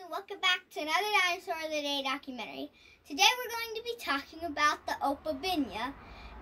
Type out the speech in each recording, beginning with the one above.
and welcome back to another Dinosaur of the Day documentary. Today we're going to be talking about the Opabinia.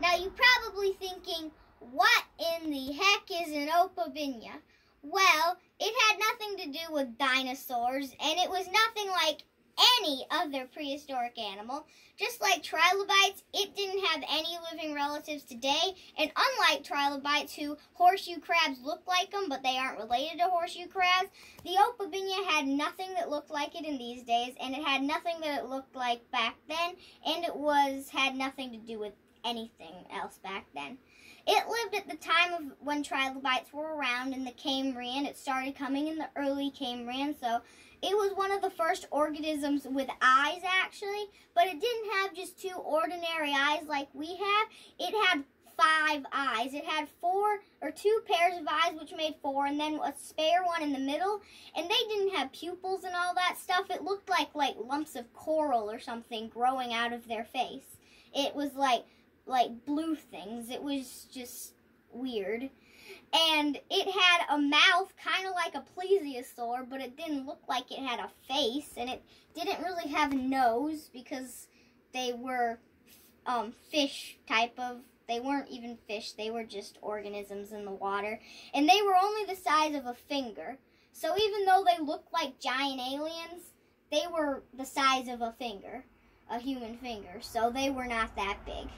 Now you're probably thinking, what in the heck is an Opabinia? Well, it had nothing to do with dinosaurs, and it was nothing like any other prehistoric animal. Just like trilobites, it didn't have any living relatives today, and unlike trilobites who horseshoe crabs look like them, but they aren't related to horseshoe crabs, the Opabinia had nothing that looked like it in these days, and it had nothing that it looked like back then, and it was had nothing to do with anything else back then. It lived at the time of when trilobites were around in the Cambrian. It started coming in the early Cambrian, so it was one of the first organisms with eyes, actually, but it didn't have just two ordinary eyes like we have. It had five eyes. It had four or two pairs of eyes, which made four, and then a spare one in the middle. And they didn't have pupils and all that stuff. It looked like like lumps of coral or something growing out of their face. It was like like blue things. It was just weird. And it had a mouth kind of like a plesiosaur, but it didn't look like it had a face. And it didn't really have a nose because they were um, fish type of, they weren't even fish, they were just organisms in the water. And they were only the size of a finger. So even though they looked like giant aliens, they were the size of a finger, a human finger. So they were not that big.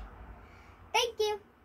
Thank you.